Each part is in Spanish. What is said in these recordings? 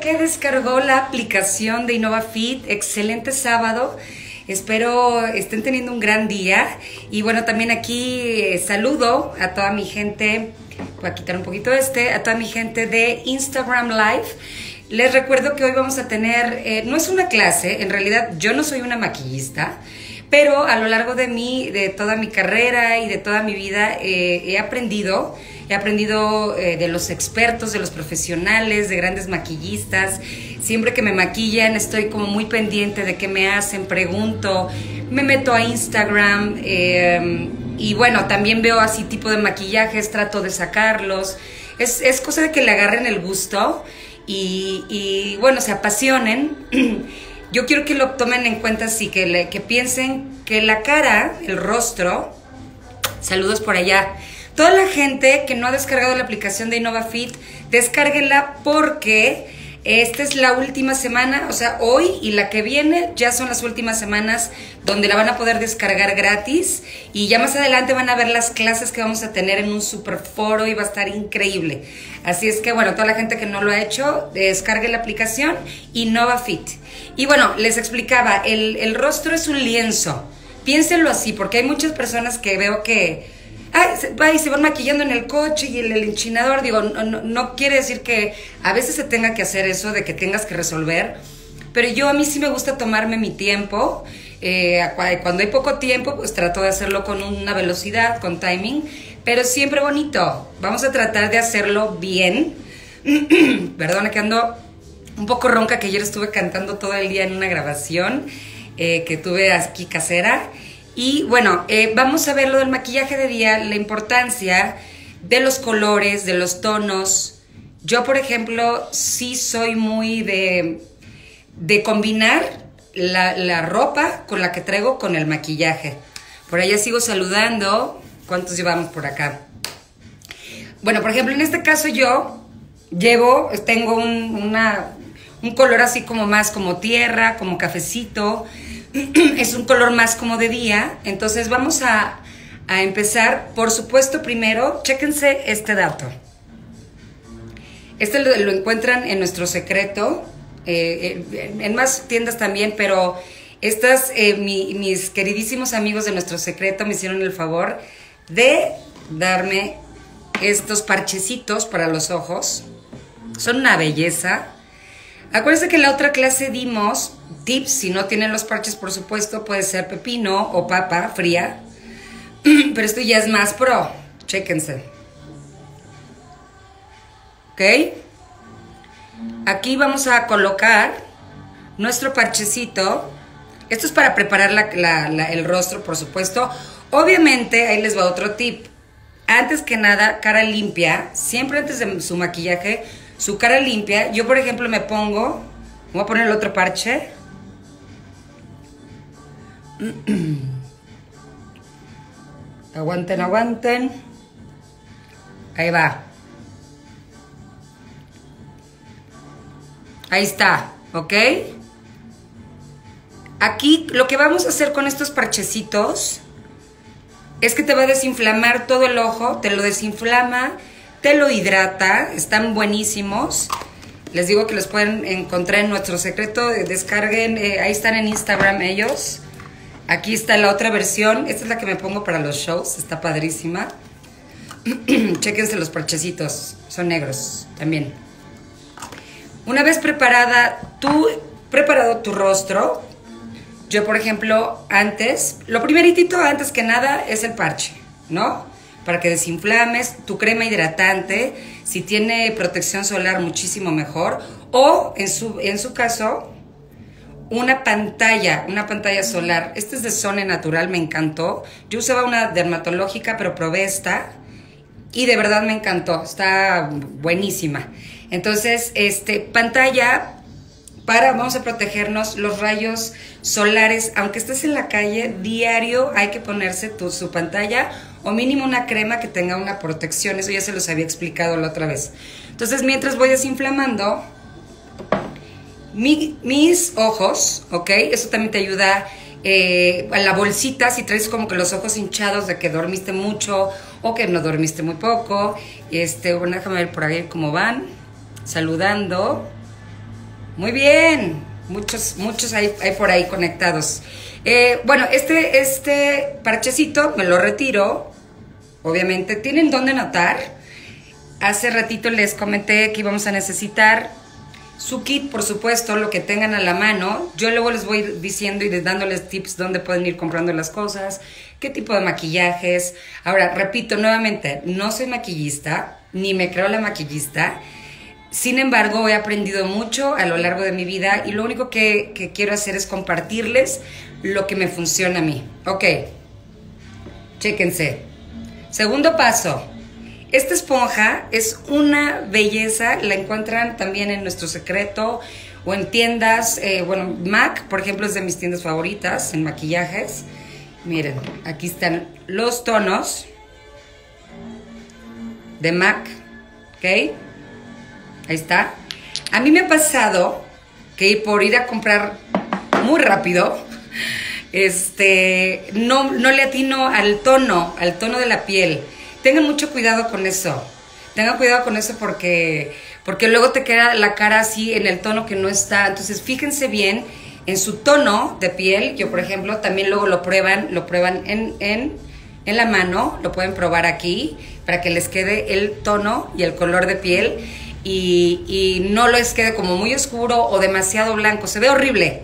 que descargó la aplicación de InnovaFit. Excelente sábado. Espero estén teniendo un gran día. Y bueno, también aquí eh, saludo a toda mi gente. Voy a quitar un poquito este. A toda mi gente de Instagram Live. Les recuerdo que hoy vamos a tener, eh, no es una clase, en realidad yo no soy una maquillista, pero a lo largo de mi, de toda mi carrera y de toda mi vida eh, he aprendido He aprendido eh, de los expertos, de los profesionales, de grandes maquillistas. Siempre que me maquillan estoy como muy pendiente de qué me hacen, pregunto, me meto a Instagram eh, y bueno, también veo así tipo de maquillajes, trato de sacarlos. Es, es cosa de que le agarren el gusto y, y bueno, se apasionen. Yo quiero que lo tomen en cuenta así, que, que piensen que la cara, el rostro, saludos por allá, Toda la gente que no ha descargado la aplicación de InnovaFit, descárguenla porque esta es la última semana, o sea, hoy y la que viene ya son las últimas semanas donde la van a poder descargar gratis y ya más adelante van a ver las clases que vamos a tener en un super foro y va a estar increíble. Así es que bueno, toda la gente que no lo ha hecho, descargue la aplicación InnovaFit. Y bueno, les explicaba, el, el rostro es un lienzo. Piénsenlo así, porque hay muchas personas que veo que ay, se, va y se van maquillando en el coche y el, el enchinador. Digo, no, no, quiere decir que a veces se tenga que hacer eso de que tengas que resolver, pero yo a mí sí me gusta tomarme mi tiempo. Eh, cuando hay poco tiempo, pues trato de hacerlo con una velocidad, con timing, pero siempre bonito. Vamos a tratar de hacerlo bien. Perdona que ando un poco ronca, que ayer estuve cantando todo el día en una grabación eh, que tuve aquí casera. Y bueno, eh, vamos a ver lo del maquillaje de día, la importancia de los colores, de los tonos. Yo, por ejemplo, sí soy muy de, de combinar la, la, ropa con la que traigo con el maquillaje. Por allá sigo saludando. ¿Cuántos llevamos por acá? Bueno, por ejemplo, en este caso yo llevo, tengo un, una, un color así como más como tierra, como cafecito. es un color más como de día. Entonces vamos a, empezar. Por supuesto, primero, chéquense este dato. Este lo, encuentran en nuestro secreto, eh, en, más tiendas también, pero estas, eh, mis queridísimos amigos de nuestro secreto me hicieron el favor de darme estos parchecitos para los ojos. Son una belleza. Acuérdense que en la otra clase dimos tips, si no tienen los parches, por supuesto, puede ser pepino o papa fría. Pero esto ya es más pro. Chéquense. ¿Ok? Aquí vamos a colocar nuestro parchecito. Esto es para preparar el rostro, por supuesto. Obviamente, ahí les va otro tip. Antes que nada, cara limpia. Siempre antes de su maquillaje, su cara limpia. Yo, por ejemplo, me pongo, voy a poner el otro parche. aguanten, aguanten. Ahí va. Ahí está, ¿ok? Aquí lo que vamos a hacer con estos parchecitos es que te va a desinflamar todo el ojo, te lo desinflama te lo hidrata, están buenísimos. Les digo que los pueden encontrar en nuestro secreto, descarguen, eh, ahí están en Instagram ellos. Aquí está la otra versión, esta es la que me pongo para los shows, está padrísima. Chequense los parchecitos, son negros también. Una vez preparada, tú, preparado tu rostro, yo por ejemplo, antes, lo primeritito antes que nada es el parche, ¿no? Para que desinflames, tu crema hidratante, si tiene protección solar muchísimo mejor, o en su, en su caso, una pantalla, una pantalla solar. Esta es de Sone Natural, me encantó. Yo usaba una dermatológica, pero probé esta y de verdad me encantó, está buenísima. Entonces, este, pantalla para, vamos a protegernos los rayos solares, aunque estés en la calle, diario hay que ponerse tu, su pantalla o mínimo una crema que tenga una protección, eso ya se los había explicado la otra vez. Entonces, mientras voy desinflamando mis ojos, ¿ok? Eso también te ayuda eh, a la bolsita si traes como que los ojos hinchados de que dormiste mucho o que no dormiste muy poco. Este, bueno, déjame ver por ahí cómo van. Saludando. Muy bien. Muchos, muchos hay, hay por ahí conectados. Eh, bueno, este, este parchecito me lo retiro. Obviamente, ¿tienen dónde anotar? Hace ratito les comenté que íbamos a necesitar su kit, por supuesto, lo que tengan a la mano. Yo luego les voy diciendo y dándoles tips dónde pueden ir comprando las cosas, qué tipo de maquillajes. Ahora, repito nuevamente, no soy maquillista, ni me creo la maquillista. Sin embargo, he aprendido mucho a lo largo de mi vida y lo único que, quiero hacer es compartirles lo que me funciona a mí. Ok, chéquense. Segundo paso, esta esponja es una belleza, la encuentran también en nuestro secreto o en tiendas, eh, bueno, MAC, por ejemplo, es de mis tiendas favoritas en maquillajes. Miren, aquí están los tonos de MAC, ¿ok? Ahí está. A mí me ha pasado que por ir a comprar muy rápido, este, no, no le atino al tono, al tono de la piel tengan mucho cuidado con eso. Tengan cuidado con eso porque, porque luego te queda la cara así en el tono que no está. Entonces, fíjense bien en su tono de piel. Yo, por ejemplo, también luego lo prueban, lo prueban en, en, en la mano, lo pueden probar aquí para que les quede el tono y el color de piel y, no les quede como muy oscuro o demasiado blanco. Se ve horrible.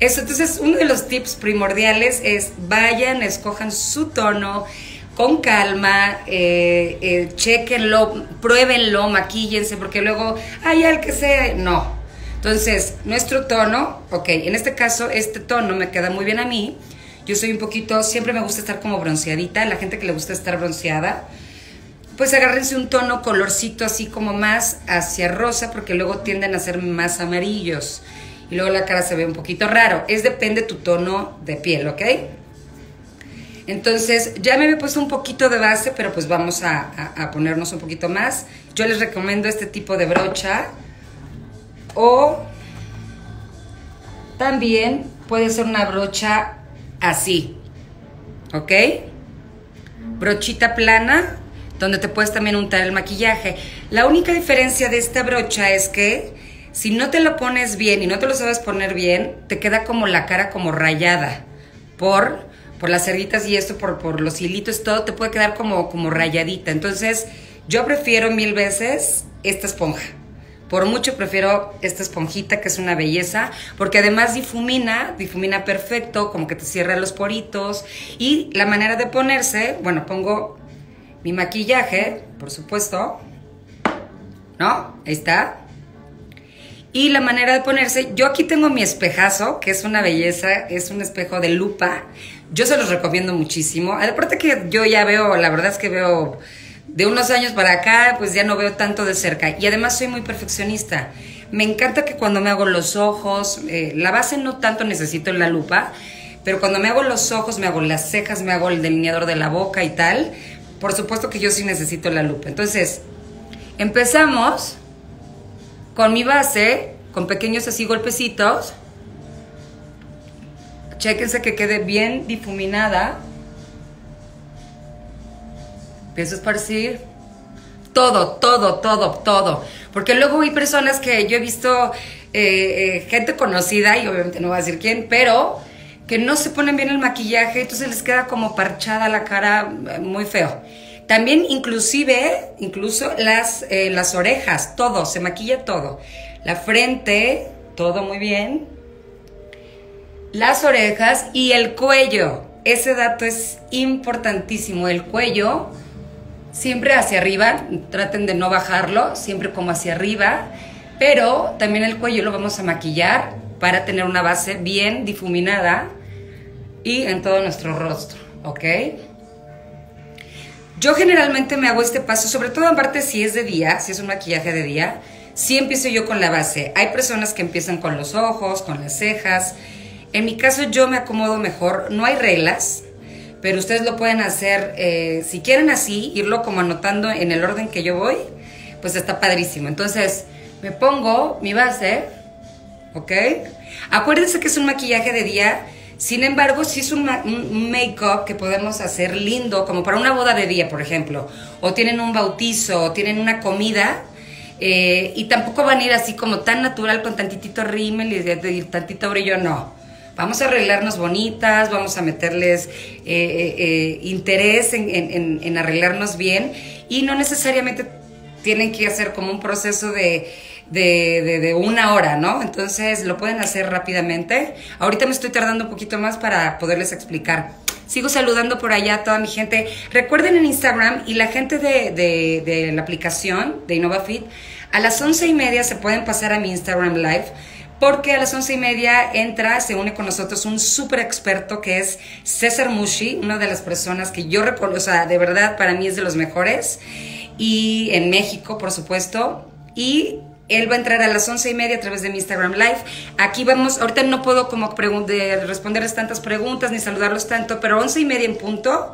Eso, entonces, uno de los tips primordiales es vayan, escojan su tono con calma, eh, eh, chequenlo, pruébenlo, maquíllense, porque luego, ay, al que sea, no. Entonces, nuestro tono, ok, en este caso, este tono me queda muy bien a mí. Yo soy un poquito, siempre me gusta estar como bronceadita, la gente que le gusta estar bronceada, pues agárrense un tono colorcito así como más hacia rosa, porque luego tienden a ser más amarillos. Y luego la cara se ve un poquito raro. Es depende tu tono de piel, ¿ok? Entonces, ya me había puesto un poquito de base, pero pues vamos a, ponernos un poquito más. Yo les recomiendo este tipo de brocha. O también puede ser una brocha así. ¿Ok? Brochita plana, donde te puedes también untar el maquillaje. La única diferencia de esta brocha es que si no te lo pones bien y no te lo sabes poner bien, te queda como la cara como rayada. Por por las cerditas y esto, por, por los hilitos, todo te puede quedar como, como rayadita. Entonces, yo prefiero mil veces esta esponja. Por mucho prefiero esta esponjita que es una belleza, porque además difumina, difumina perfecto, como que te cierra los poritos. Y la manera de ponerse, bueno, pongo mi maquillaje, por supuesto, ¿no? Ahí está. Y la manera de ponerse, yo aquí tengo mi espejazo, que es una belleza, es un espejo de lupa. Yo se los recomiendo muchísimo. Aparte que yo ya veo, la verdad es que veo de unos años para acá, pues ya no veo tanto de cerca. Y además soy muy perfeccionista. Me encanta que cuando me hago los ojos, eh, la base no tanto necesito la lupa, pero cuando me hago los ojos, me hago las cejas, me hago el delineador de la boca y tal, por supuesto que yo sí necesito la lupa. Entonces, empezamos con mi base, con pequeños así golpecitos. Chequense que quede bien difuminada. Empiezo a esparcir todo, todo, todo, todo. Porque luego hay personas que yo he visto, eh, eh, gente conocida, y obviamente no voy a decir quién, pero que no se ponen bien el maquillaje, entonces les queda como parchada la cara, eh, muy feo. También inclusive, incluso las, las orejas, todo, se maquilla todo. La frente, todo muy bien las orejas y el cuello. Ese dato es importantísimo. El cuello, siempre hacia arriba, traten de no bajarlo, siempre como hacia arriba, pero también el cuello lo vamos a maquillar para tener una base bien difuminada y en todo nuestro rostro, ¿ok? Yo generalmente me hago este paso, sobre todo en parte si es de día, si es un maquillaje de día, sí empiezo yo con la base. Hay personas que empiezan con los ojos, con las cejas, en mi caso yo me acomodo mejor, no hay reglas, pero ustedes lo pueden hacer, eh, si quieren así, irlo como anotando en el orden que yo voy, pues está padrísimo. Entonces, me pongo mi base, ¿ok? Acuérdense que es un maquillaje de día, sin embargo, si es un, un make-up que podemos hacer lindo, como para una boda de día, por ejemplo, o tienen un bautizo, o tienen una comida, Eh, y tampoco van a ir así como tan natural con tantitito rímel y tantito brillo, no. Vamos a arreglarnos bonitas, vamos a meterles eh, eh, interés en, en arreglarnos bien y no necesariamente tienen que hacer como un proceso de de, una hora, ¿no? Entonces lo pueden hacer rápidamente. Ahorita me estoy tardando un poquito más para poderles explicar. Sigo saludando por allá a toda mi gente. Recuerden en Instagram y la gente de, de la aplicación de InnovaFit, a las once y media se pueden pasar a mi Instagram Live porque a las once y media entra, se une con nosotros un súper experto que es César Mushi, una de las personas que yo recuerdo, o sea, de verdad para mí es de los mejores, y en México, por supuesto, y él va a entrar a las once y media a través de mi Instagram Live. Aquí vamos, ahorita no puedo como responderles tantas preguntas ni saludarlos tanto, pero once y media en punto.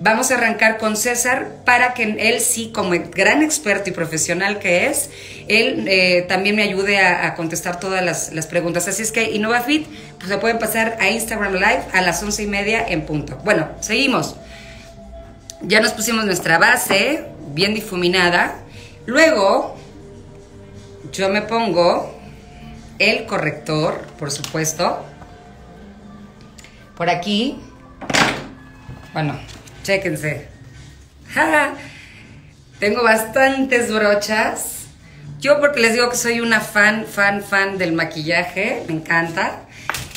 Vamos a arrancar con César para que él sí, como gran experto y profesional que es, él eh, también me ayude a, contestar todas las, preguntas. Así es que InnovaFit, pues se pueden pasar a Instagram Live a las once y media en punto. Bueno, seguimos. Ya nos pusimos nuestra base bien difuminada. Luego yo me pongo el corrector, por supuesto. Por aquí. Bueno, chéquense. Tengo bastantes brochas. Yo porque les digo que soy una fan, fan, fan del maquillaje. Me encanta.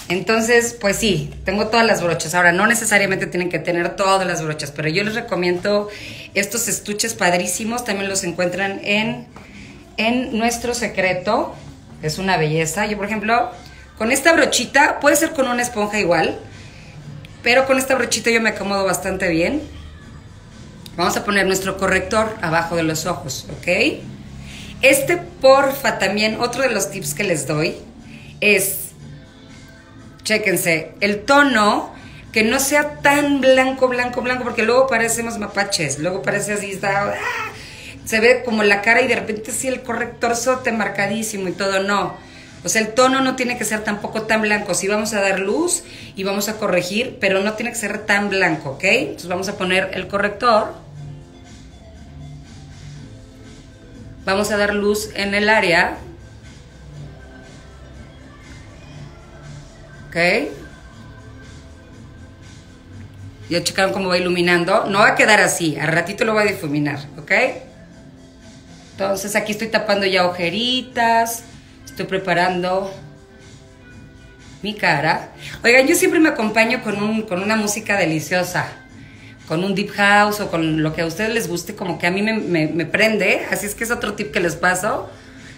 Entonces, pues sí, tengo todas las brochas. Ahora, no necesariamente tienen que tener todas las brochas, pero yo les recomiendo estos estuches padrísimos. También los encuentran en en nuestro secreto. Es una belleza. Yo, por ejemplo, con esta brochita, puede ser con una esponja igual, pero con esta brochita yo me acomodo bastante bien. Vamos a poner nuestro corrector abajo de los ojos, ¿ok? Este, porfa, también, otro de los tips que les doy es, chéquense, el tono que no sea tan blanco, blanco, blanco, porque luego parecemos mapaches, luego parece así, ¡ah! se ve como la cara y de repente sí el corrector sote marcadísimo y todo, no. O sea, el tono no tiene que ser tampoco tan blanco. Sí vamos a dar luz y vamos a corregir, pero no tiene que ser tan blanco, ¿ok? Entonces vamos a poner el corrector. Vamos a dar luz en el área. ¿Ok? Ya checaron cómo va iluminando. No va a quedar así. Al ratito lo voy a difuminar, ¿ok? Entonces aquí estoy tapando ya ojeritas, estoy preparando mi cara. Oigan, yo siempre me acompaño con, un, con una música deliciosa, con un deep house o con lo que a ustedes les guste, como que a mí me, prende. Así es que es otro tip que les paso.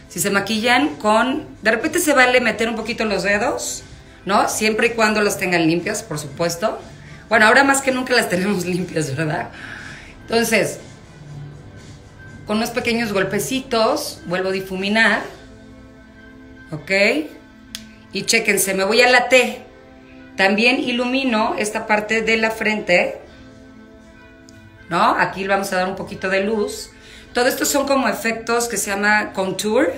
Si se maquillan con... De repente se vale meter un poquito los dedos, ¿no? Siempre y cuando los tengan limpios, por supuesto. Bueno, ahora más que nunca las tenemos limpias, ¿verdad? Entonces, con unos pequeños golpecitos, vuelvo a difuminar. ¿Ok? Y chéquense, me voy a la T. También ilumino esta parte de la frente. ¿No? Aquí vamos a dar un poquito de luz. Todo esto son como efectos que se llama contour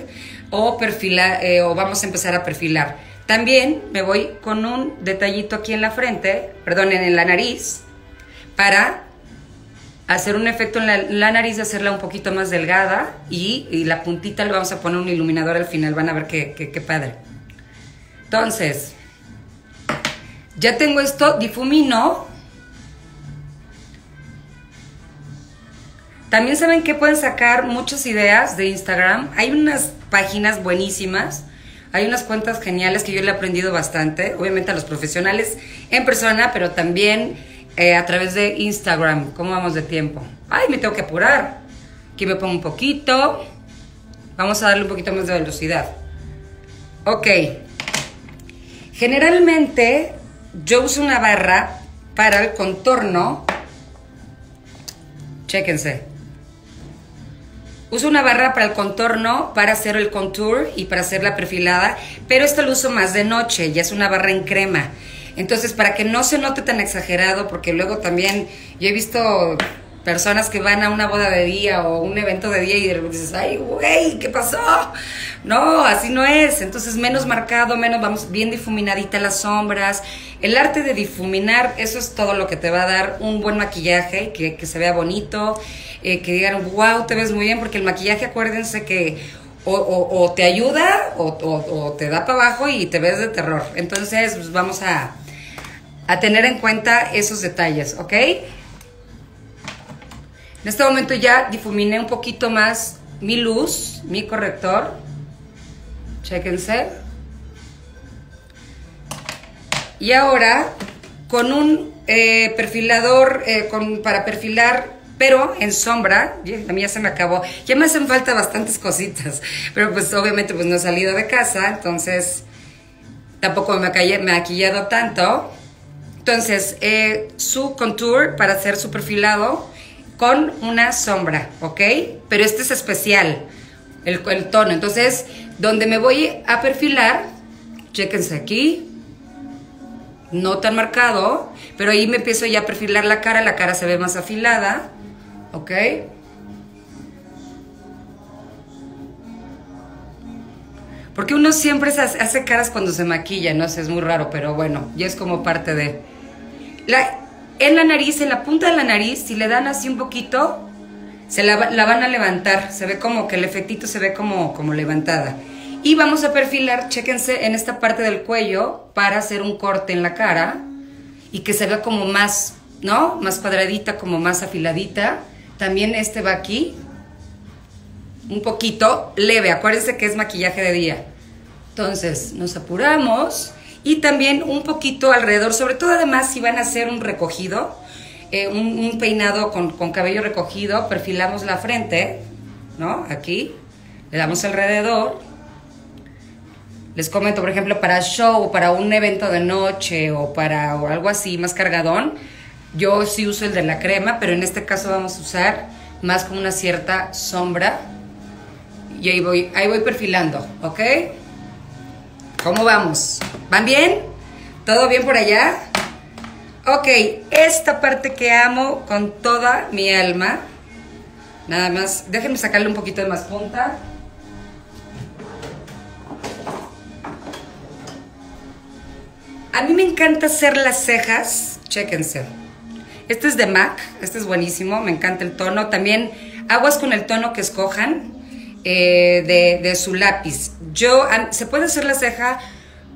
o perfilar, eh, o vamos a empezar a perfilar. También me voy con un detallito aquí en la frente, perdón, en la nariz, para hacer un efecto en la, nariz, hacerla un poquito más delgada y, la puntita le vamos a poner un iluminador al final, van a ver qué, qué, padre. Entonces, ya tengo esto, difumino. También saben que pueden sacar muchas ideas de Instagram. Hay unas páginas buenísimas. Hay unas cuentas geniales que yo le he aprendido bastante, obviamente a los profesionales en persona, pero también eh, a través de Instagram. ¿Cómo vamos de tiempo? Ay, me tengo que apurar. Aquí me pongo un poquito. Vamos a darle un poquito más de velocidad. Ok. Generalmente yo uso una barra para el contorno. Chéquense. Uso una barra para el contorno, para hacer el contour y para hacer la perfilada, pero esto lo uso más de noche, ya es una barra en crema. Entonces, para que no se note tan exagerado, porque luego también yo he visto personas que van a una boda de día o un evento de día y dices, ay, güey, ¿qué pasó? No, así no es. Entonces, menos marcado, menos, vamos, bien difuminadita las sombras, El arte de difuminar, eso es todo lo que te va a dar un buen maquillaje, que, que se vea bonito, eh, que digan, wow, te ves muy bien, porque el maquillaje, acuérdense que o, o, te ayuda o, o, te da para abajo y te ves de terror. Entonces, pues vamos a, a tener en cuenta esos detalles, ¿ok? En este momento ya difuminé un poquito más mi luz, mi corrector. Chéquense. Y ahora, con un eh, perfilador eh, para perfilar, pero en sombra, a mí ya se me acabó. Ya me hacen falta bastantes cositas, pero pues obviamente pues no he salido de casa, entonces tampoco me he maquillado tanto. Entonces, eh, su contour para hacer su perfilado con una sombra, ¿ok? Pero este es especial, el, el tono. Entonces, donde me voy a perfilar, chéquense aquí, no tan marcado, pero ahí me empiezo ya a perfilar la cara, la cara se ve más afilada, ¿ok? Porque uno siempre hace caras cuando se maquilla, no sé, es muy raro, pero bueno, ya es como parte de... La, en la nariz, en la punta de la nariz, si le dan así un poquito, se la, la, van a levantar, se ve como que el efectito se ve como, como levantada. Y vamos a perfilar, chéquense, en esta parte del cuello para hacer un corte en la cara y que se vea como más, ¿no? Más cuadradita, como más afiladita. También este va aquí, un poquito leve, acuérdense que es maquillaje de día. Entonces, nos apuramos y también un poquito alrededor, sobre todo además si van a hacer un recogido, eh, un, un, peinado con, con cabello recogido, perfilamos la frente, ¿no? Aquí, le damos alrededor les comento, por ejemplo, para show, para un evento de noche o para algo así más cargadón, yo sí uso el de la crema, pero en este caso vamos a usar más con una cierta sombra. Y ahí voy, ahí voy perfilando, ¿ok? ¿Cómo vamos? ¿Van bien? ¿Todo bien por allá? Ok, esta parte que amo con toda mi alma. Nada más, déjenme sacarle un poquito de más punta. A mí me encanta hacer las cejas, chéquense. Este es de MAC, este es buenísimo, me encanta el tono. También aguas con el tono que escojan eh, de, su lápiz. Yo, se puede hacer la ceja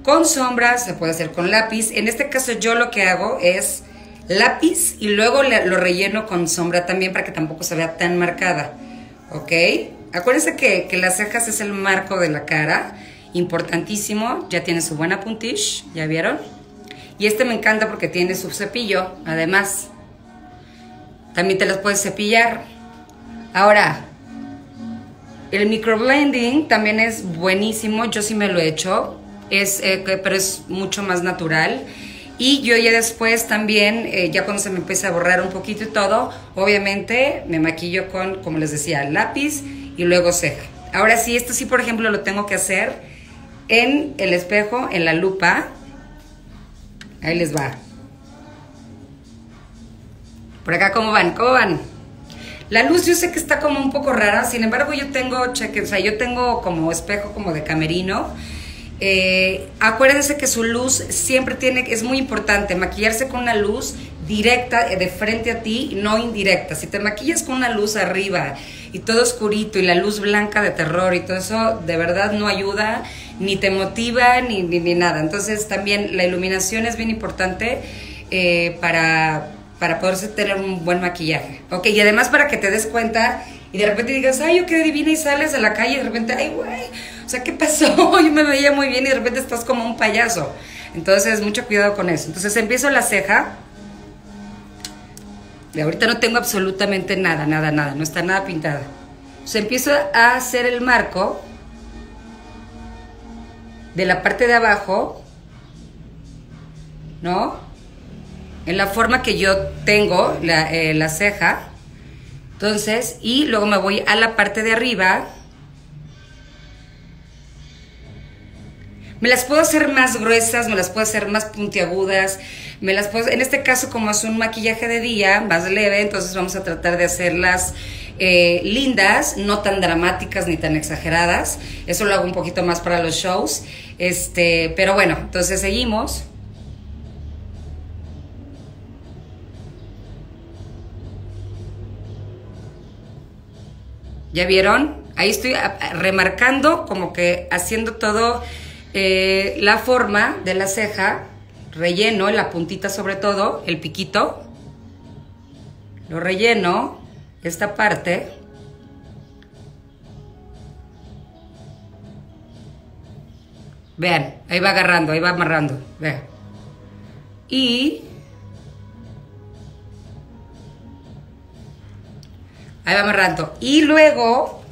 con sombra, se puede hacer con lápiz. En este caso yo lo que hago es lápiz y luego lo relleno con sombra también para que tampoco se vea tan marcada. ¿Ok? Acuérdense que, que las cejas es el marco de la cara importantísimo, ya tiene su buena puntish, ¿ya vieron? Y este me encanta porque tiene su cepillo, además. También te las puedes cepillar. Ahora, el microblending también es buenísimo, yo sí me lo he hecho, es, eh, pero es mucho más natural. Y yo ya después también, eh, ya cuando se me empieza a borrar un poquito y todo, obviamente me maquillo con, como les decía, lápiz y luego ceja. Ahora sí, esto sí, por ejemplo, lo tengo que hacer en el espejo, en la lupa. Ahí les va. Por acá, ¿cómo van? ¿Cómo van? La luz yo sé que está como un poco rara, sin embargo yo tengo, cheque, o sea, yo tengo como espejo como de camerino. Eh, acuérdense que su luz siempre tiene, es muy importante, maquillarse con una luz directa de frente a ti, no indirecta. Si te maquillas con una luz arriba y todo oscurito y la luz blanca de terror y todo eso, de verdad no ayuda ni te motiva ni, ni, nada. Entonces también la iluminación es bien importante eh, para, para poderse tener un buen maquillaje. Ok, y además para que te des cuenta y de repente digas, ay, yo qué divina y sales a la calle y de repente, ay, güey, o sea, ¿qué pasó? Yo me veía muy bien y de repente estás como un payaso. Entonces, mucho cuidado con eso. Entonces empiezo la ceja. Ahorita no tengo absolutamente nada, nada, nada, no está nada pintada. Entonces empiezo a hacer el marco de la parte de abajo, ¿no? En la forma que yo tengo la, eh, la ceja. Entonces, y luego me voy a la parte de arriba. Me las puedo hacer más gruesas, me las puedo hacer más puntiagudas, me las puedes, en este caso como es un maquillaje de día, más leve, entonces vamos a tratar de hacerlas eh, lindas, no tan dramáticas ni tan exageradas. Eso lo hago un poquito más para los shows. Este, pero bueno, entonces seguimos. ¿Ya vieron? Ahí estoy remarcando, como que haciendo todo eh, la forma de la ceja relleno, la puntita sobre todo, el piquito. Lo relleno, esta parte. Vean, ahí va agarrando, ahí va amarrando. Vean. Y Ahí va amarrando. Y luego,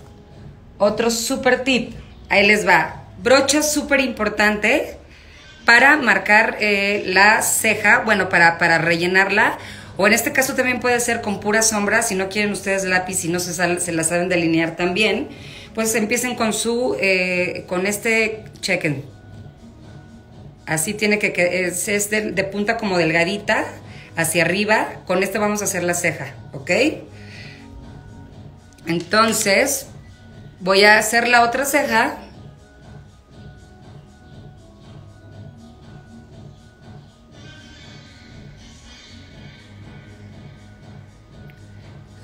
otro super tip. Ahí les va. Brocha súper importante para marcar eh, la ceja, bueno, para, para rellenarla. O en este caso también puede ser con pura sombra, si no quieren ustedes lápiz y no se, se la saben delinear también. Pues empiecen con su, eh, con este, chequen. Así tiene que, que es, es de, de punta como delgadita hacia arriba. Con este vamos a hacer la ceja, ¿ok? Entonces, voy a hacer la otra ceja.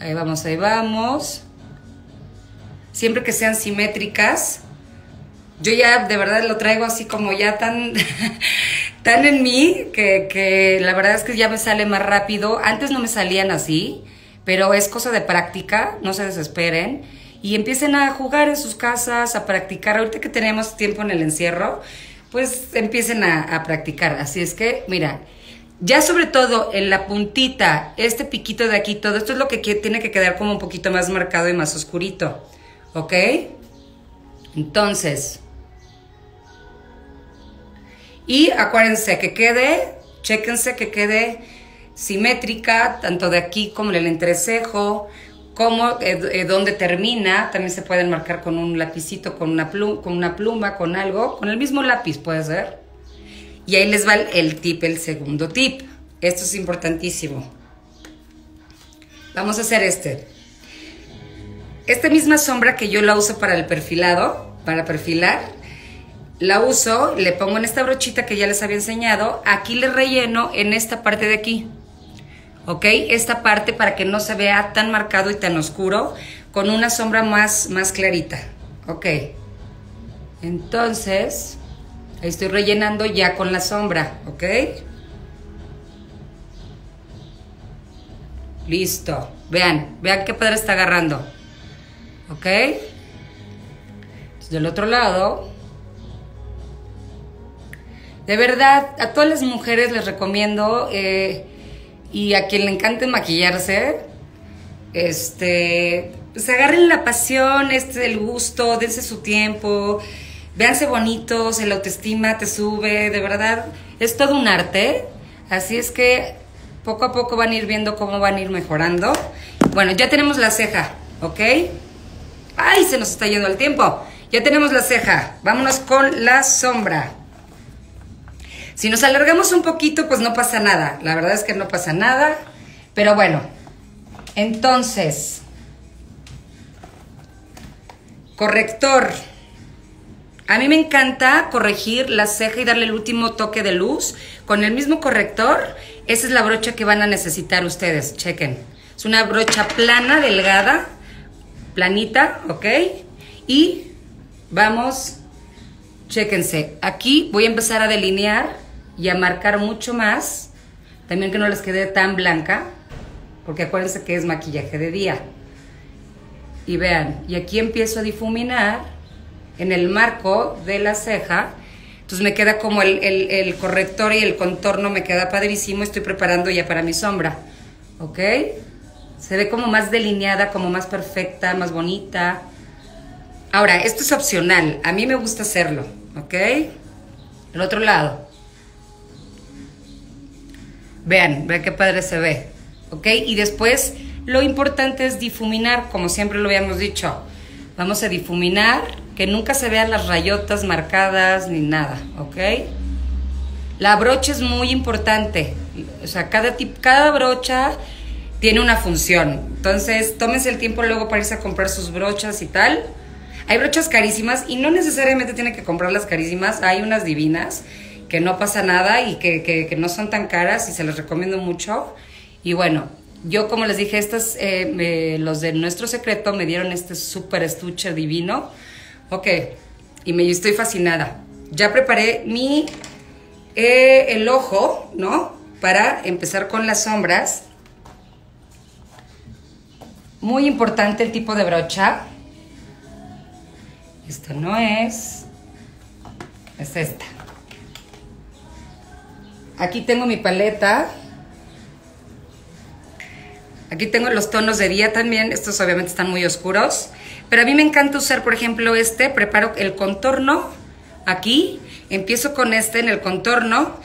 Ahí vamos, ahí vamos. Siempre que sean simétricas. Yo ya de verdad lo traigo así como ya tan, tan en mí que, que la verdad es que ya me sale más rápido. Antes no me salían así pero es cosa de práctica, no se desesperen y empiecen a jugar en sus casas, a practicar. Ahorita que tenemos tiempo en el encierro, pues empiecen a, practicar. Así es que, mira, ya sobre todo en la puntita, este piquito de aquí, todo esto es lo que tiene que quedar como un poquito más marcado y más oscurito. ¿Ok? Entonces, y acuérdense que quede, chéquense que quede simétrica, tanto de aquí como el entrecejo, como eh, eh, donde termina, también se pueden marcar con un lapicito, con una, pluma, con una pluma, con algo, con el mismo lápiz puede ser. Y ahí les va el tip, el segundo tip. Esto es importantísimo. Vamos a hacer este. Esta misma sombra que yo la uso para el perfilado, para perfilar, la uso, le pongo en esta brochita que ya les había enseñado, aquí le relleno en esta parte de aquí. ¿ok? Esta parte para que no se vea tan marcado y tan oscuro, con una sombra más, más clarita, ¿ok? Entonces, ahí estoy rellenando ya con la sombra, ¿ok? Listo. Vean, vean qué padre está agarrando. ¿Ok? del otro lado. De verdad, a todas las mujeres les recomiendo eh, y a quien le encante maquillarse, este, pues agarren la pasión, este, el gusto, dense su tiempo, véanse bonitos, el autoestima te sube, de verdad, es todo un arte, así es que poco a poco van a ir viendo cómo van a ir mejorando. Bueno, ya tenemos la ceja, ¿ok? ¡Ay, se nos está yendo el tiempo! Ya tenemos la ceja, vámonos con la sombra. Si nos alargamos un poquito, pues no pasa nada. La verdad es que no pasa nada. Pero bueno, entonces, corrector. A mí me encanta corregir la ceja y darle el último toque de luz con el mismo corrector. Esa es la brocha que van a necesitar ustedes. Chequen. Es una brocha plana, delgada, planita, ¿ok? Y vamos, chequense. Aquí voy a empezar a delinear y a marcar mucho más. También que no les quede tan blanca, porque acuérdense que es maquillaje de día. Y vean, y aquí empiezo a difuminar en el marco de la ceja. Entonces me queda como el, el corrector y el contorno me queda padrísimo. Estoy preparando ya para mi sombra. ¿Ok? Se ve como más delineada, como más perfecta, más bonita. Ahora, esto es opcional. A mí me gusta hacerlo. ¿Ok? El otro lado. Vean, vean qué padre se ve. ¿Ok? Y después lo importante es difuminar, como siempre lo habíamos dicho. Vamos a difuminar, que nunca se vean las rayotas marcadas ni nada, ¿ok? La brocha es muy importante. O sea, cada, cada brocha tiene una función. Entonces, tómense el tiempo luego para irse a comprar sus brochas y tal. Hay brochas carísimas y no necesariamente tienen que comprarlas carísimas. Hay unas divinas que no pasa nada y que, no son tan caras y se las recomiendo mucho. Y bueno, Yo, como les dije, estos, eh, los de Nuestro Secreto me dieron este súper estuche divino. Ok, y me estoy fascinada. Ya preparé mi, eh, el ojo, ¿no? Para empezar con las sombras. Muy importante el tipo de brocha. Esta no es. Es esta. Aquí tengo mi paleta. Aquí tengo los tonos de día también. Estos obviamente están muy oscuros. Pero a mí me encanta usar, por ejemplo, este. Preparo el contorno aquí. Empiezo con este en el contorno.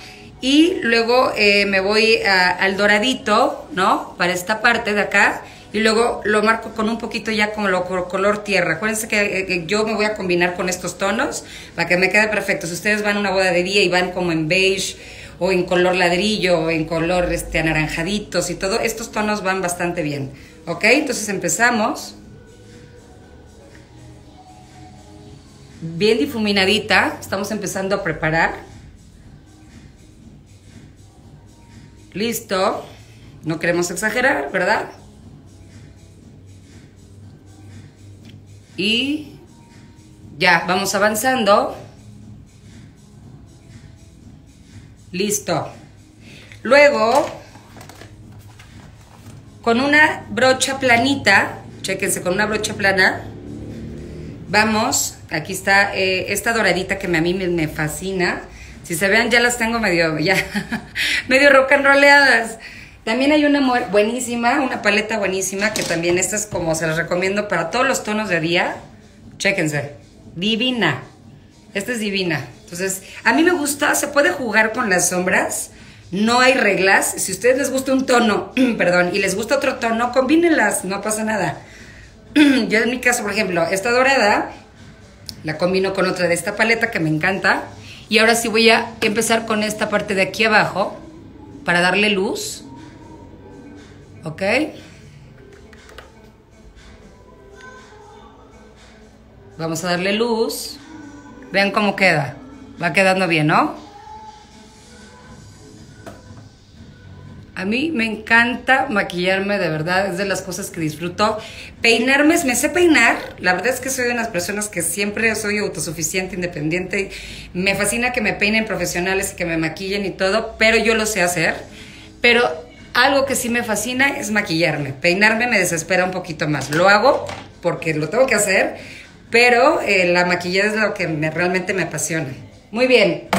Y luego eh, me voy al doradito, ¿no? Para esta parte de acá y luego lo marco con un poquito ya como lo color tierra. Acuérdense eh, que, yo me voy a combinar con estos tonos para que me quede perfecto. Si ustedes van a una boda de día y van como en beige o en color ladrillo o en color este, anaranjaditos y todo, estos tonos van bastante bien. ¿Ok? Entonces empezamos. Bien difuminadita, estamos empezando a preparar. Listo. No queremos exagerar, ¿verdad? Y ya, vamos avanzando. Listo. Luego, con una brocha planita, chequense, con una brocha plana, vamos, aquí está eh, esta doradita que a mí me, fascina. Si se vean, ya las tengo medio, ya, medio rock and roleadas. También hay una buenísima, una paleta buenísima, que también esta es como se las recomiendo para todos los tonos de día. Chéquense. Divina. Esta es divina. Entonces, a mí me gusta, se puede jugar con las sombras. No hay reglas. Si a ustedes les gusta un tono, perdón, y les gusta otro tono, combínenlas, no pasa nada. Yo en mi caso, por ejemplo, esta dorada la combino con otra de esta paleta que me encanta. Y ahora sí voy a empezar con esta parte de aquí abajo para darle luz. ¿Ok? Vamos a darle luz. Vean cómo queda. Va quedando bien, ¿no? A mí me encanta maquillarme, de verdad, es de las cosas que disfruto. Peinarme, me sé peinar. La verdad es que soy de unas personas que siempre soy autosuficiente, independiente. Me fascina que me peinen profesionales y que me maquillen y todo, pero yo lo sé hacer. Pero algo que sí me fascina es maquillarme. Peinarme me desespera un poquito más. Lo hago porque lo tengo que hacer, pero eh, la maquillada es lo que realmente me apasiona. Muy bien.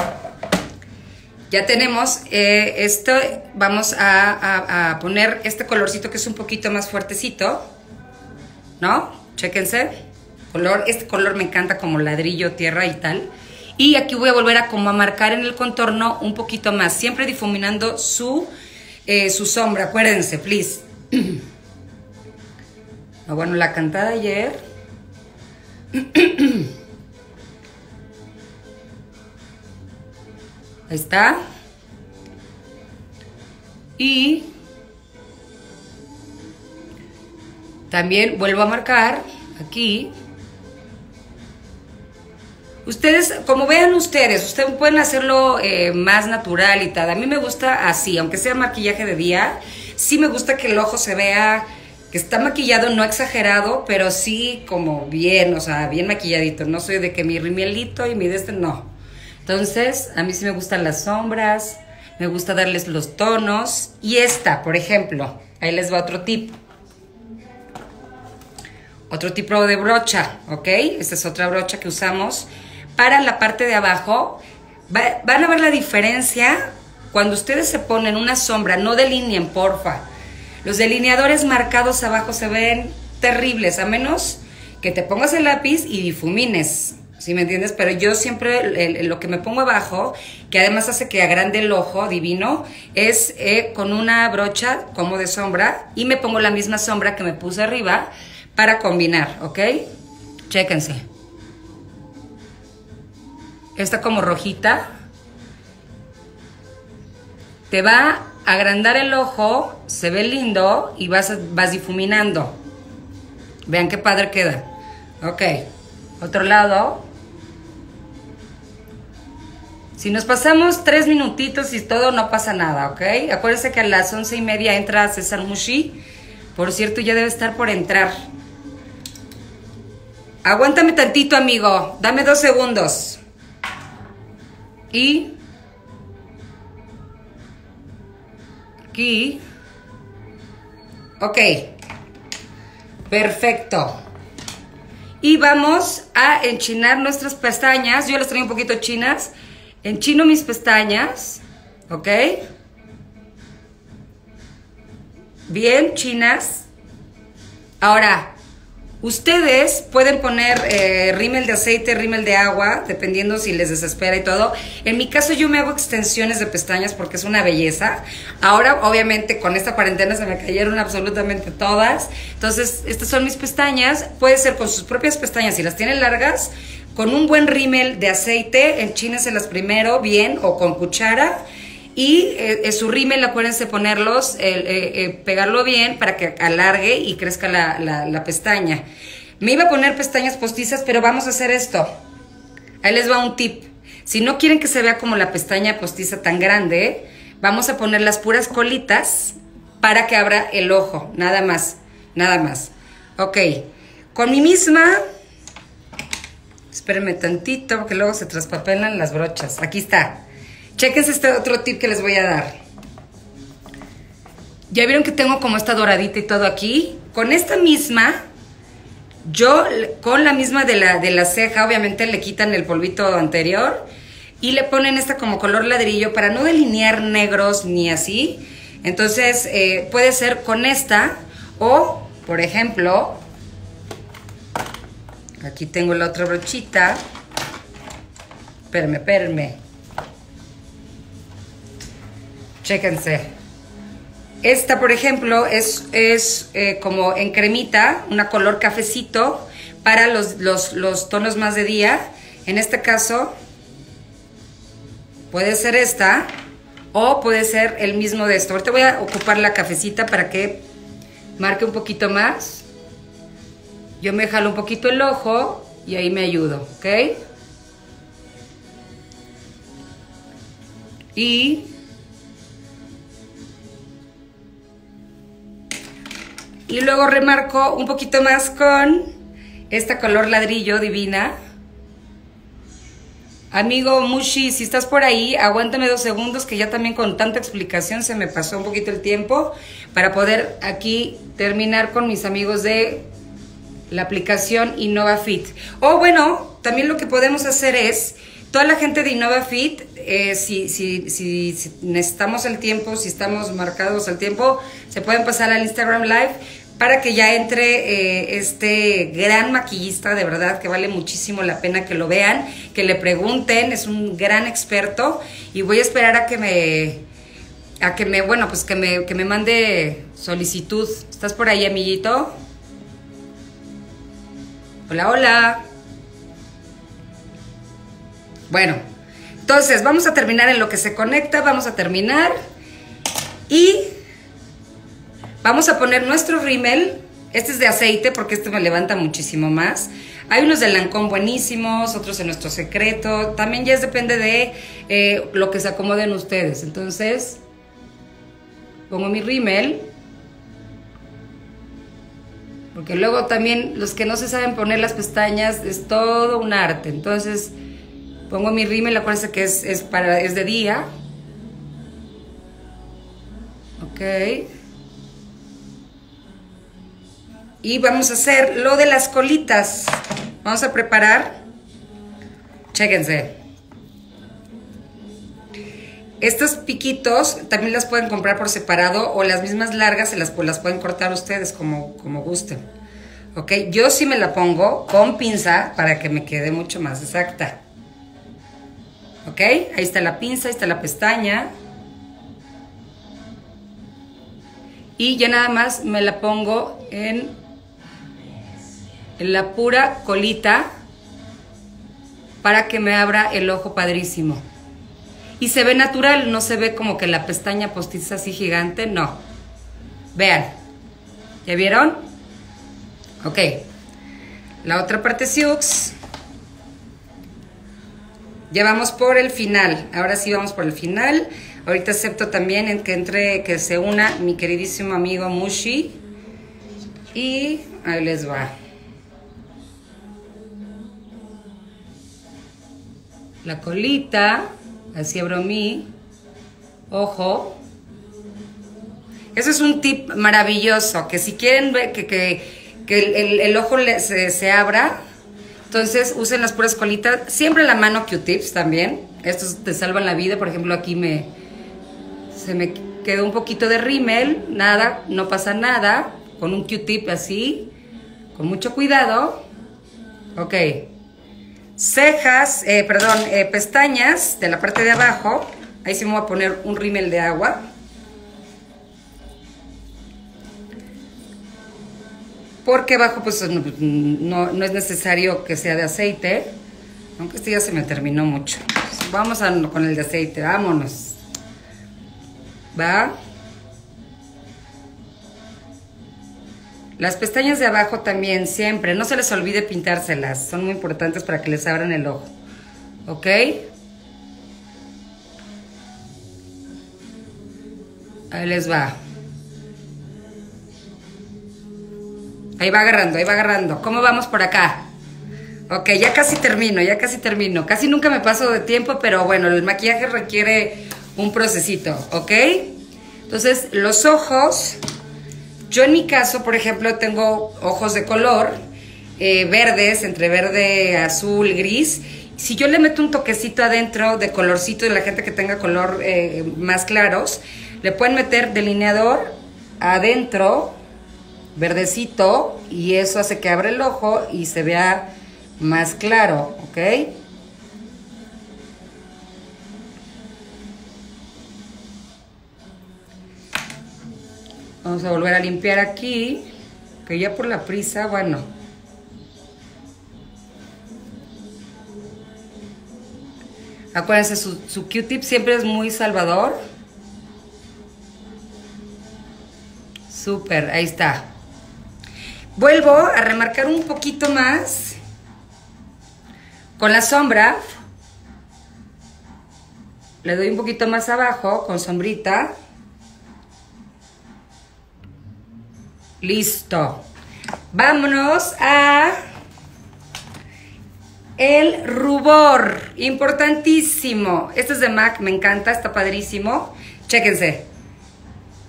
Ya tenemos eh, esto. Vamos a, poner este colorcito que es un poquito más fuertecito. ¿No? Chéquense. Color, este color me encanta como ladrillo, tierra y tal. Y aquí voy a volver a como a marcar en el contorno un poquito más. Siempre difuminando su eh, su sombra, acuérdense, please. Ah, bueno, la cantada ayer. Está. Y también vuelvo a marcar aquí Ustedes, como vean ustedes, ustedes pueden hacerlo eh, más natural y tal. A mí me gusta así, aunque sea maquillaje de día, sí me gusta que el ojo se vea que está maquillado, no exagerado, pero sí como bien, o sea, bien maquilladito. No soy de que mi rimielito y mi de este, no. Entonces, a mí sí me gustan las sombras, me gusta darles los tonos. Y esta, por ejemplo, ahí les va otro tip. Otro tipo de brocha, ¿ok? Esta es otra brocha que usamos para la parte de abajo, van a ver la diferencia cuando ustedes se ponen una sombra, no delineen, porfa. Los delineadores marcados abajo se ven terribles, a menos que te pongas el lápiz y difumines, ¿sí me entiendes? Pero yo siempre lo que me pongo abajo, que además hace que agrande el ojo divino, es eh, con una brocha como de sombra y me pongo la misma sombra que me puse arriba para combinar, ¿ok? Chéquense esta como rojita, te va a agrandar el ojo, se ve lindo y vas, vas difuminando. Vean qué padre queda. Ok, otro lado. Si nos pasamos tres minutitos y todo, no pasa nada, ¿ok? Acuérdense que a las once y media entra César Mushi. Por cierto, ya debe estar por entrar. Aguántame tantito, amigo. Dame dos segundos. Y... Aquí. Ok. Perfecto. Y vamos a enchinar nuestras pestañas. Yo las traigo un poquito chinas. Enchino mis pestañas. ¿Ok? Bien, chinas. Ahora, Ustedes pueden poner eh, rímel de aceite, rímel de agua, dependiendo si les desespera y todo. En mi caso yo me hago extensiones de pestañas porque es una belleza. Ahora obviamente con esta cuarentena se me cayeron absolutamente todas. Entonces estas son mis pestañas. Puede ser con sus propias pestañas si las tienen largas. Con un buen rímel de aceite, enchíneselas primero bien o con cuchara y eh, su rímel, acuérdense ponerlos, eh, eh, pegarlo bien para que alargue y crezca la, la, pestaña. Me iba a poner pestañas postizas, pero vamos a hacer esto. Ahí les va un tip. Si no quieren que se vea como la pestaña postiza tan grande, vamos a poner las puras colitas para que abra el ojo, nada más, nada más. Ok, con mi misma, espérenme tantito, porque luego se traspapelan las brochas. Aquí está. Chequense este otro tip que les voy a dar. Ya vieron que tengo como esta doradita y todo aquí. Con esta misma, yo con la misma de la, de la ceja, obviamente le quitan el polvito anterior y le ponen esta como color ladrillo para no delinear negros ni así. Entonces eh, puede ser con esta o, por ejemplo, aquí tengo la otra brochita. Espérenme, espérenme. Chéquense. Esta, por ejemplo, es, es eh, como en cremita, una color cafecito para los, los, tonos más de día. En este caso, puede ser esta o puede ser el mismo de esto. Ahorita voy a ocupar la cafecita para que marque un poquito más. Yo me jalo un poquito el ojo y ahí me ayudo, ¿ok? Y Y luego remarco un poquito más con esta color ladrillo divina. Amigo Mushi, si estás por ahí, aguántame dos segundos que ya también con tanta explicación se me pasó un poquito el tiempo para poder aquí terminar con mis amigos de la aplicación InnovaFit. O bueno, también lo que podemos hacer es, toda la gente de InnovaFit, eh, si, si, si, si necesitamos el tiempo, si estamos marcados al tiempo, se pueden pasar al Instagram Live para que ya entre eh, este gran maquillista, de verdad que vale muchísimo la pena que lo vean, que le pregunten, es un gran experto y voy a esperar a que me, a que me, bueno, pues que me, que me mande solicitud. ¿Estás por ahí, amiguito? Hola, hola. Bueno, entonces vamos a terminar en lo que se conecta, vamos a terminar y Vamos a poner nuestro rímel. Este es de aceite porque este me levanta muchísimo más. Hay unos de Lancón buenísimos, otros en nuestro secreto. También ya depende de eh, lo que se acomoden ustedes. Entonces, pongo mi rímel. Porque luego también los que no se saben poner las pestañas es todo un arte. Entonces, pongo mi rímel, acuérdense que es, es, para, es de día. Ok. Y vamos a hacer lo de las colitas. Vamos a preparar. Chéquense. Estos piquitos también las pueden comprar por separado o las mismas largas se las, pues, las pueden cortar ustedes como, como gusten. ¿Ok? Yo sí me la pongo con pinza para que me quede mucho más exacta. ¿Ok? Ahí está la pinza, ahí está la pestaña. Y ya nada más me la pongo en la pura colita para que me abra el ojo padrísimo. Y se ve natural, no se ve como que la pestaña postiza así gigante, no. Vean, ¿ya vieron? Ok, la otra parte Siux. Ya vamos por el final. Ahora sí vamos por el final. Ahorita acepto también en que entre, que se una mi queridísimo amigo Mushi. Y ahí les va. La colita, así abro mi ojo. Eso es un tip maravilloso, que si quieren ver que, que, el, ojo se, se abra, entonces usen las puras colitas. Siempre la mano Q-tips también. Estos te salvan la vida. Por ejemplo, aquí me se me quedó un poquito de rímel. Nada, no pasa nada. Con un Q-tip así. Con mucho cuidado. Ok. Cejas, eh, perdón, eh, pestañas de la parte de abajo. Ahí sí me voy a poner un rímel de agua. Porque abajo pues no, es necesario que sea de aceite. Aunque este ya se me terminó mucho. Vamos con el de aceite, vámonos. ¿Va? Las pestañas de abajo también, siempre. No se les olvide pintárselas. Son muy importantes para que les abran el ojo. ¿Ok? Ahí les va. Ahí va agarrando, ahí va agarrando. ¿Cómo vamos por acá? Ok, ya casi termino, ya casi termino. Casi nunca me paso de tiempo, pero bueno, el maquillaje requiere un procesito, ¿ok? Entonces, los ojos, yo en mi caso, por ejemplo, tengo ojos de color, eh, verdes, entre verde, azul, gris. Si yo le meto un toquecito adentro de colorcito de la gente que tenga color eh, más claros, le pueden meter delineador adentro verdecito y eso hace que abra el ojo y se vea más claro, ¿ok? Vamos a volver a limpiar aquí, que ya por la prisa, bueno. Acuérdense, su, su Q-tip siempre es muy salvador. Súper, ahí está. Vuelvo a remarcar un poquito más con la sombra. Le doy un poquito más abajo con sombrita. Listo. Vámonos a el rubor. Importantísimo. Este es de MAC, me encanta, está padrísimo. Chéquense.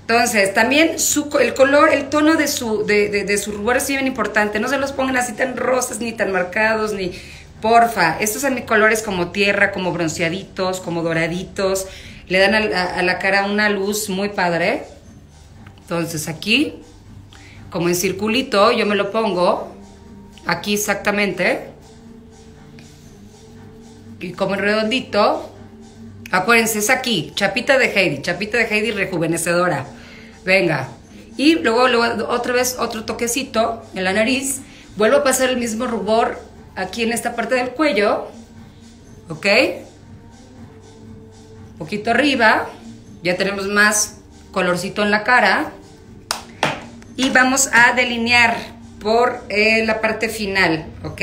Entonces, también su, el color, el tono de su, de, de, su rubor es bien importante. No se los pongan así tan rosas, ni tan marcados, ni... Porfa, estos son colores como tierra, como bronceaditos, como doraditos. Le dan a, la cara una luz muy padre. Entonces, aquí, como en circulito, yo me lo pongo. Aquí exactamente. Y como en redondito, Acuérdense, es aquí, chapita de Heidi, chapita de Heidi rejuvenecedora. Venga. Y luego, otra vez otro toquecito en la nariz. Vuelvo a pasar el mismo rubor aquí en esta parte del cuello. ¿Ok? Un poquito arriba. Ya tenemos más colorcito en la cara. Y vamos a delinear por eh, la parte final. ¿Ok?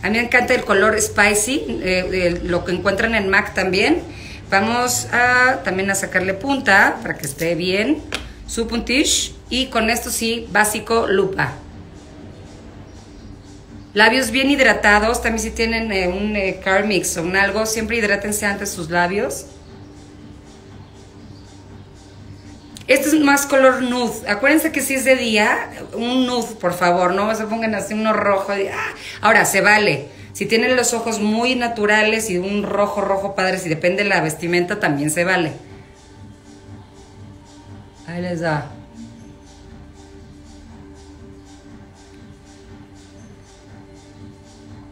A mí me encanta el color spicy, eh, lo que encuentran en MAC también. Vamos a también a sacarle punta para que esté bien su puntish. Y con esto sí, básico, lupa. Labios bien hidratados. También si tienen eh, un eh, car mix o un algo, siempre hidrátense antes sus labios. Este es más color nude. Acuérdense que si es de día, un nude, por favor. No se pongan así uno rojo. Ah. Ahora, se vale. Si tienen los ojos muy naturales y un rojo, rojo padre, si depende de la vestimenta, también se vale. Ahí les da.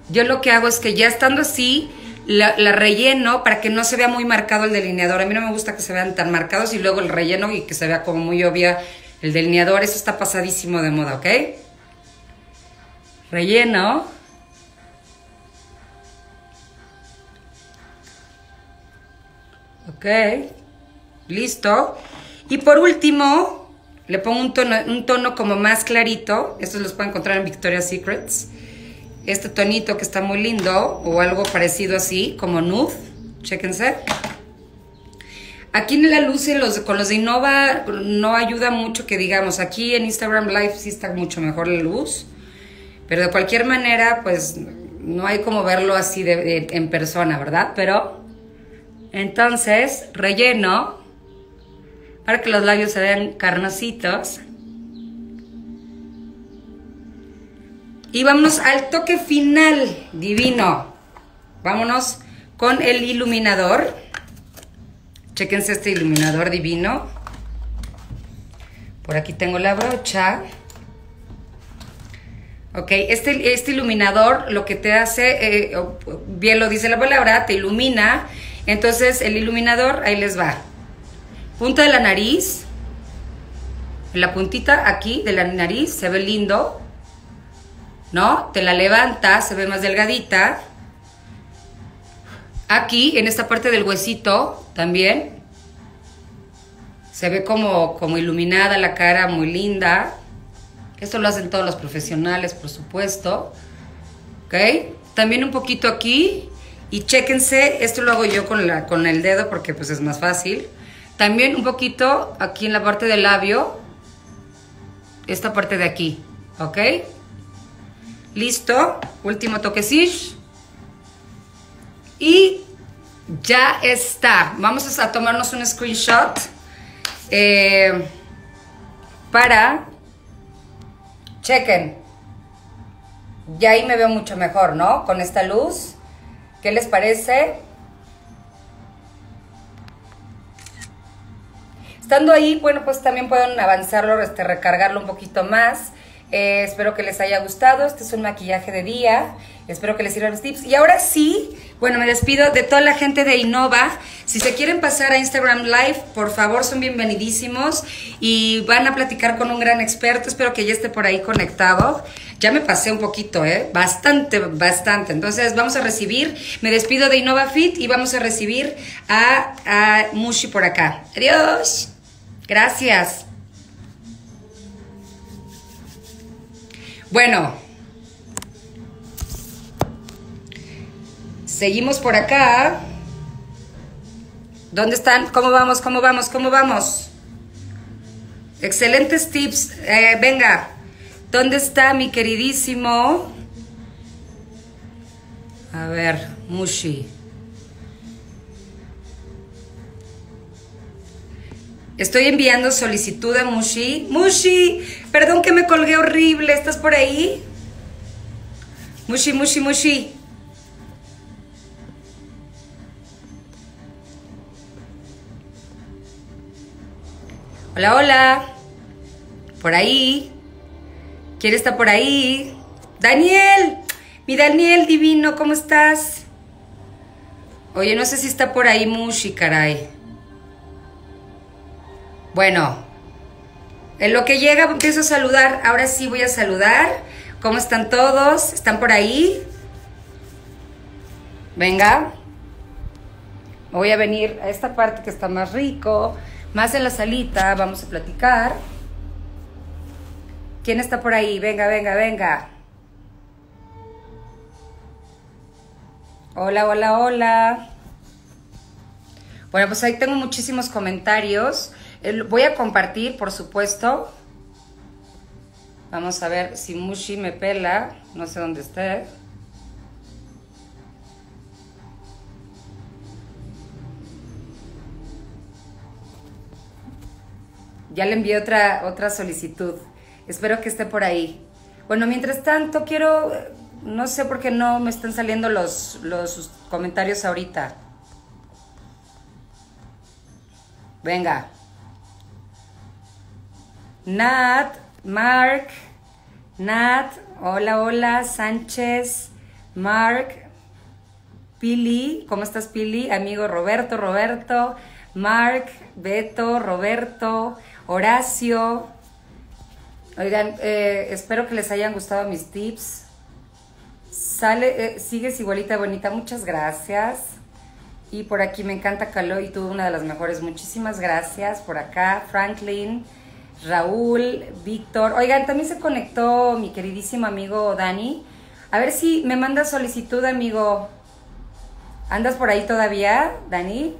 Yo lo que hago es que ya estando así, la, relleno para que no se vea muy marcado el delineador. A mí no me gusta que se vean tan marcados y luego el relleno y que se vea como muy obvia el delineador. Eso está pasadísimo de moda, ¿ok? Relleno. Ok, listo. Y por último, le pongo un tono, un tono como más clarito. Estos los pueden encontrar en Victoria's Secrets. este tonito que está muy lindo o algo parecido así, como nude. Chéquense. Aquí en la luz con los de Innova no ayuda mucho que digamos, aquí en Instagram Live sí está mucho mejor la luz, pero de cualquier manera pues no hay como verlo así de, en persona, ¿verdad? Pero entonces relleno para que los labios se vean carnositos. Y vámonos al toque final, divino. Vámonos con el iluminador. Chequense este iluminador divino. Por aquí tengo la brocha. Ok, este, este iluminador lo que te hace, eh, bien lo dice la palabra, te ilumina. Entonces el iluminador, ahí les va. Punta de la nariz. la puntita aquí de la nariz se ve lindo. ¿No? Te la levanta, se ve más delgadita. Aquí, en esta parte del huesito, también. Se ve como, como iluminada la cara, muy linda. Esto lo hacen todos los profesionales, por supuesto. ¿Ok? También un poquito aquí. Y chéquense, esto lo hago yo con, la, con el dedo porque pues es más fácil. También un poquito aquí en la parte del labio. Esta parte de aquí. ¿Ok? Listo. Último toquecillo. Y ya está. Vamos a tomarnos un screenshot eh, para... Chequen. Ya ahí me veo mucho mejor, ¿no? Con esta luz. ¿Qué les parece? Estando ahí, bueno, pues también pueden avanzarlo, este, recargarlo un poquito más. Eh, espero que les haya gustado. Este es un maquillaje de día. Espero que les sirvan los tips. Y ahora sí, bueno, me despido de toda la gente de Innova. Si se quieren pasar a Instagram Live, por favor, son bienvenidísimos y van a platicar con un gran experto. Espero que ya esté por ahí conectado. Ya me pasé un poquito, ¿eh? Bastante, bastante. Entonces, vamos a recibir, me despido de Innova Fit y vamos a recibir a, a Mushi por acá. Adiós. Gracias. Bueno, seguimos por acá. ¿Dónde están? ¿Cómo vamos? ¿Cómo vamos? ¿Cómo vamos? Excelentes tips. Eh, venga, ¿dónde está mi queridísimo? A ver, Mushi. Estoy enviando solicitud a Mushi. Mushi, perdón que me colgué horrible. ¿Estás por ahí? Mushi, Mushi, Mushi. Hola, hola. Por ahí. ¿Quién está por ahí? Daniel. Mi Daniel divino, ¿cómo estás? Oye, no sé si está por ahí Mushi, caray. Bueno, en lo que llega empiezo a saludar. Ahora sí voy a saludar. ¿Cómo están todos? ¿Están por ahí? Venga. Voy a venir a esta parte que está más rico, más en la salita. Vamos a platicar. ¿Quién está por ahí? Venga, venga, venga. Hola, hola, hola. Bueno, pues ahí tengo muchísimos comentarios. Voy a compartir, por supuesto. Vamos a ver si Mushi me pela. No sé dónde esté. Ya le envié otra, otra solicitud. Espero que esté por ahí. Bueno, mientras tanto, quiero... No sé por qué no me están saliendo los, los comentarios ahorita. Venga. Nat, Mark, Nat, hola, hola, Sánchez, Mark, Pili, ¿cómo estás Pili? Amigo Roberto, Roberto, Mark, Beto, Roberto, Horacio. Oigan, eh, espero que les hayan gustado mis tips. Sale, eh, sigues igualita bonita, muchas gracias. Y por aquí me encanta Caló y tú una de las mejores, muchísimas gracias. Por acá, Franklin. Raúl, Víctor. Oigan, también se conectó mi queridísimo amigo Dani. A ver si me mandas solicitud, amigo. ¿Andas por ahí todavía, Dani?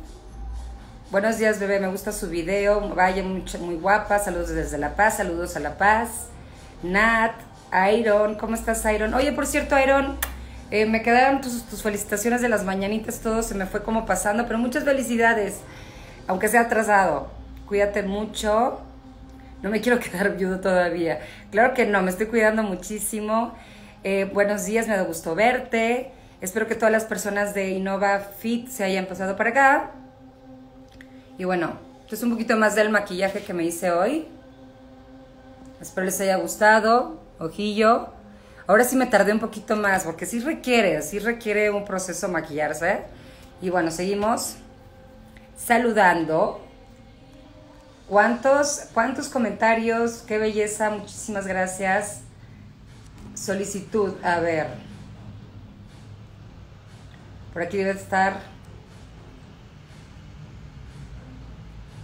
Buenos días, bebé. Me gusta su video. Vaya, muy guapa. Saludos desde La Paz. Saludos a La Paz. Nat, Iron. ¿Cómo estás, Iron? Oye, por cierto, Iron, eh, me quedaron tus, tus, felicitaciones de las mañanitas. Todo se me fue como pasando, pero muchas felicidades. Aunque sea atrasado. Cuídate mucho. No me quiero quedar viudo todavía. Claro que no, me estoy cuidando muchísimo. Eh, buenos días, me da gusto verte. Espero que todas las personas de Innova Fit se hayan pasado para acá. Y bueno, esto es un poquito más del maquillaje que me hice hoy. Espero les haya gustado. Ojillo. Ahora sí me tardé un poquito más porque sí requiere, sí requiere un proceso maquillarse. Y bueno, seguimos saludando. ¿Cuántos, cuántos comentarios? Qué belleza, muchísimas gracias. Solicitud, a ver. Por aquí debe estar.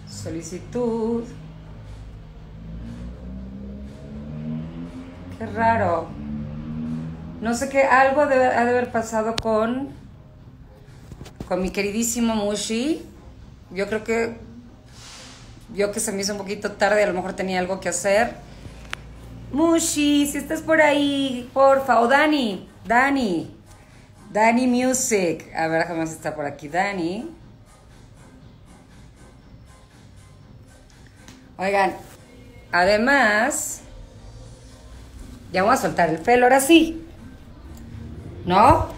Solicitud. Qué raro. No sé qué, algo ha de haber pasado con, con mi queridísimo Mushi. Yo creo que, yo que se me hizo un poquito tarde, a lo mejor tenía algo que hacer. Mushi, si estás por ahí, porfa. O Dani, Dani. Dani Music. A ver, jamás está por aquí. Dani. Oigan, además, ya voy a soltar el pelo, ahora sí. ¿No?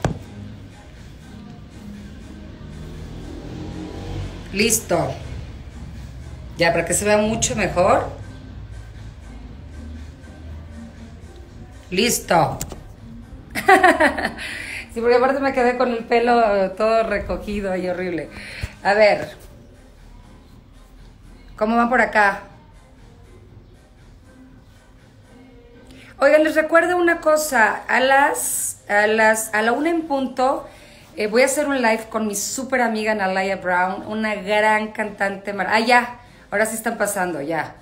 Listo. Ya, para que se vea mucho mejor. Listo. sí, porque aparte me quedé con el pelo todo recogido y horrible. A ver. ¿Cómo van por acá? Oigan, les recuerdo una cosa. A las, a las, a la una en punto, eh, voy a hacer un live con mi súper amiga Nalaya Brown, una gran cantante. Ah, ya. Ahora sí están pasando, ya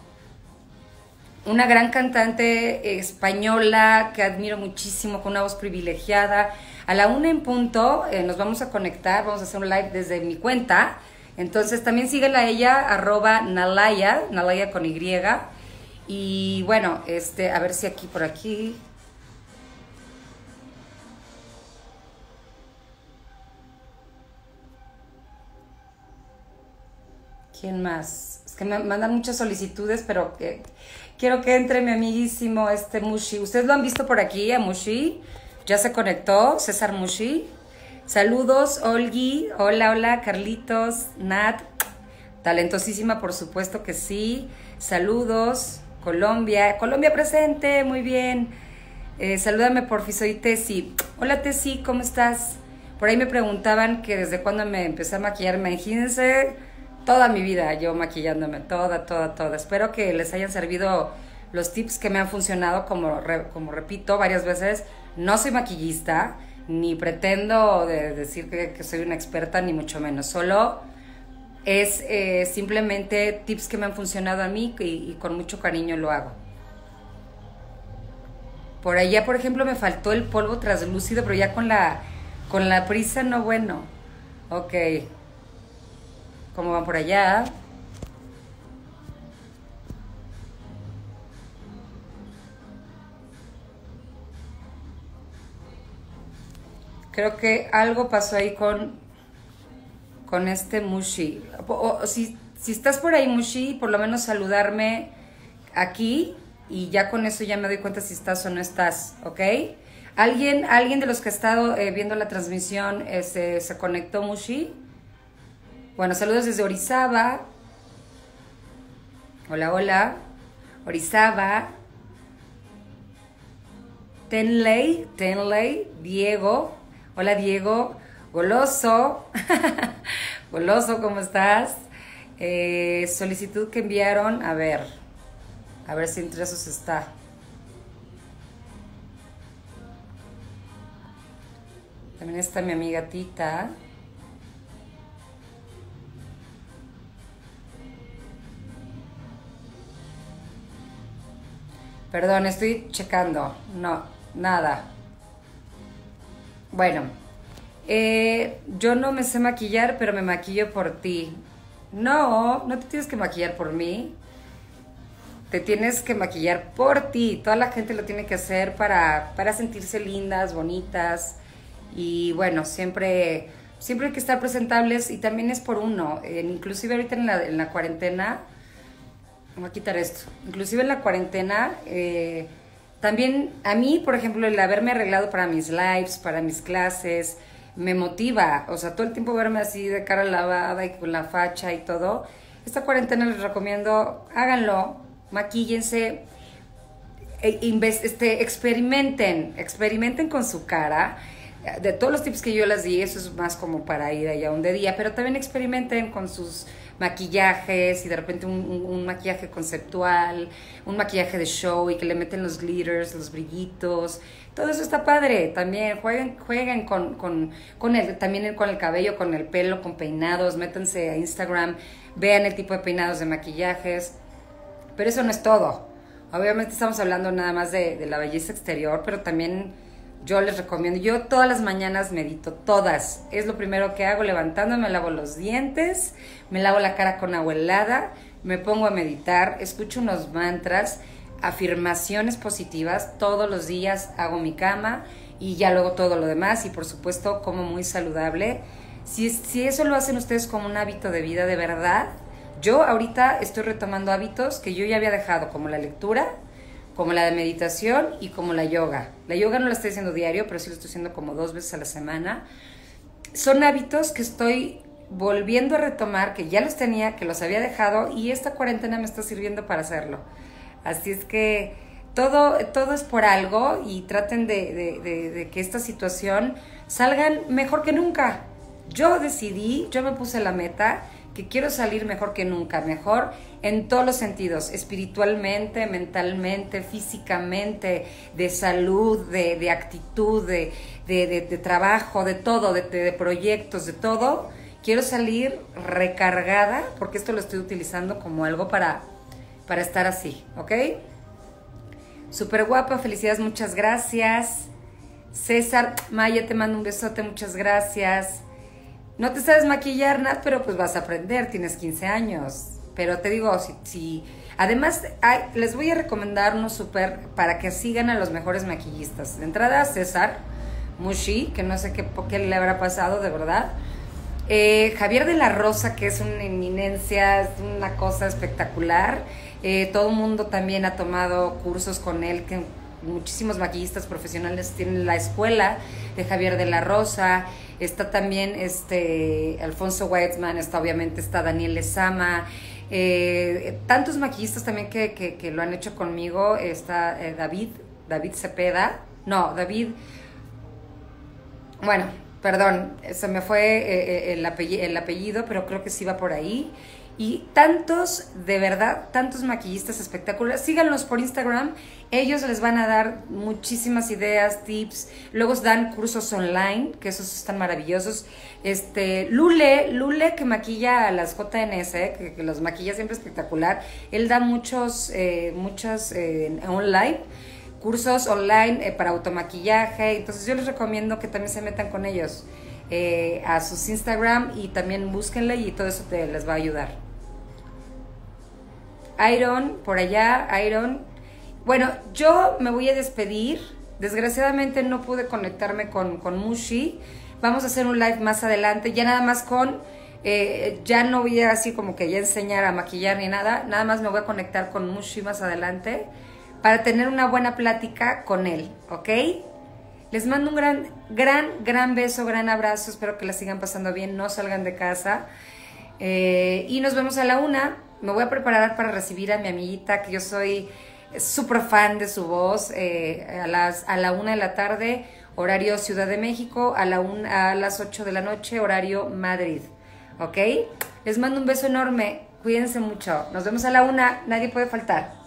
una gran cantante española que admiro muchísimo, con una voz privilegiada. A la una en punto eh, nos vamos a conectar, vamos a hacer un live desde mi cuenta. Entonces también síguela a ella, arroba Nalaya, Nalaya con Y. Y bueno, este, a ver si aquí por aquí. ¿Quién más? Me mandan muchas solicitudes, pero que Quiero que entre mi amiguísimo este Mushi. ¿Ustedes lo han visto por aquí a Mushi? Ya se conectó, César Mushi. Saludos, Olgi. Hola, hola, Carlitos, Nat. Talentosísima, por supuesto que sí. Saludos, Colombia. Colombia presente, muy bien. Eh, salúdame, porfi, soy Tessy. Hola, Tessy, ¿cómo estás? Por ahí me preguntaban que desde cuándo me empecé a maquillar. Imagínense toda mi vida yo maquillándome, toda, toda, toda. Espero que les hayan servido los tips que me han funcionado, como, como repito varias veces, no soy maquillista, ni pretendo de decir que, soy una experta, ni mucho menos, solo es eh, simplemente tips que me han funcionado a mí y, y, con mucho cariño lo hago. Por allá, por ejemplo, me faltó el polvo translúcido, pero ya con la, con la prisa no bueno. Ok. ¿Cómo van por allá? Creo que algo pasó ahí con, con este Mushi. si, si estás por ahí, Mushi, por lo menos saludarme aquí y ya con eso ya me doy cuenta si estás o no estás, ¿ok? ¿Alguien, alguien de los que ha estado eh, viendo la transmisión este, se conectó, Mushi? Bueno, saludos desde Orizaba. Hola, hola. Orizaba. Tenley, Tenley, Diego. Hola, Diego. Goloso. Goloso, ¿cómo estás? Eh, solicitud que enviaron. A ver. A ver si entre esos está. También está mi amiga Tita. Perdón, estoy checando. No, nada. Bueno, eh, yo no me sé maquillar, pero me maquillo por ti. No, no te tienes que maquillar por mí. Te tienes que maquillar por ti. Toda la gente lo tiene que hacer para, para sentirse lindas, bonitas. Y bueno, siempre, siempre hay que estar presentables y también es por uno. inclusive ahorita en la, en la cuarentena, voy a quitar esto. Inclusive en la cuarentena, eh, también a mí, por ejemplo, el haberme arreglado para mis lives, para mis clases, me motiva. O sea, todo el tiempo verme así de cara lavada y con la facha y todo. Esta cuarentena les recomiendo, háganlo, maquíllense, e este, experimenten, experimenten con su cara. De todos los tips que yo les di, eso es más como para ir allá un de día, pero también experimenten con sus maquillajes y de repente un, maquillaje conceptual, un maquillaje de show y que le meten los glitters, los brillitos. Todo eso está padre. También jueguen, jueguen con, con, con el, también con el cabello, con el pelo, con peinados. Métanse a Instagram, vean el tipo de peinados de maquillajes. Pero eso no es todo. Obviamente estamos hablando nada más de la belleza exterior, pero también yo les recomiendo, yo todas las mañanas medito, todas. Es lo primero que hago, levantándome, me lavo los dientes, me lavo la cara con agua helada, me pongo a meditar, escucho unos mantras, afirmaciones positivas, todos los días hago mi cama y ya luego todo lo demás y por supuesto como muy saludable. Si, si eso lo hacen ustedes como un hábito de vida de verdad, yo ahorita estoy retomando hábitos que yo ya había dejado, como la lectura, como la de meditación y como la yoga. La yoga no la estoy haciendo diario, pero sí lo estoy haciendo como dos veces a la semana. Son hábitos que estoy volviendo a retomar, que ya los tenía, que los había dejado y esta cuarentena me está sirviendo para hacerlo. Así es que todo, todo es por algo y traten de, de que esta situación salgan mejor que nunca. Yo decidí, yo me puse la meta que quiero salir mejor que nunca, mejor en todos los sentidos, espiritualmente, mentalmente, físicamente, de salud, de, actitud, de, de, trabajo, de todo, de, proyectos, de todo. Quiero salir recargada, porque esto lo estoy utilizando como algo para, para estar así, ¿ok? Súper guapa, felicidades, muchas gracias. César, Maya, te mando un besote, muchas gracias. No te sabes maquillar nada, pero pues vas a aprender, tienes 15 años. Pero te digo, si, además les voy a recomendar uno súper para que sigan a los mejores maquillistas. De entrada, César Mushi, que no sé qué, le habrá pasado, de verdad. Eh, Javier de la Rosa, que es una eminencia, es una cosa espectacular. Eh, todo el mundo también ha tomado cursos con él, muchísimos maquillistas profesionales tienen la escuela de Javier de la Rosa. Está también este Alfonso Weitzman, está obviamente está Daniel Lezama. Eh, tantos maquillistas también que, que, lo han hecho conmigo. Está eh, David, David Cepeda. No, David. Bueno, perdón, se me fue eh, el, apellido, el apellido, pero creo que sí va por ahí. Y tantos, de verdad, tantos maquillistas espectaculares. Síganlos por Instagram. Ellos les van a dar muchísimas ideas, tips. Luego dan cursos online, que esos están maravillosos. Este, Lule, Lule que maquilla a las JNS, que, los maquilla siempre espectacular. Él da muchos, eh, muchos eh, online cursos online eh, para automaquillaje. Entonces yo les recomiendo que también se metan con ellos. Eh, a sus Instagram y también búsquenle y todo eso te les va a ayudar. Iron, por allá, Iron. Bueno, yo me voy a despedir. Desgraciadamente no pude conectarme con, con Mushi. Vamos a hacer un live más adelante, ya nada más con... Eh, ya no voy a así como que ya enseñar a maquillar ni nada, nada más me voy a conectar con Mushi más adelante para tener una buena plática con él, ¿ok? Les mando un gran, gran, gran beso, gran abrazo. Espero que la sigan pasando bien. No salgan de casa. Eh, y nos vemos a la una. Me voy a preparar para recibir a mi amiguita, que yo soy súper fan de su voz. Eh, a, las, a la una de la tarde, horario Ciudad de México. A, la a las ocho de la noche, horario Madrid. ¿Ok? Les mando un beso enorme. Cuídense mucho. Nos vemos a la una. Nadie puede faltar.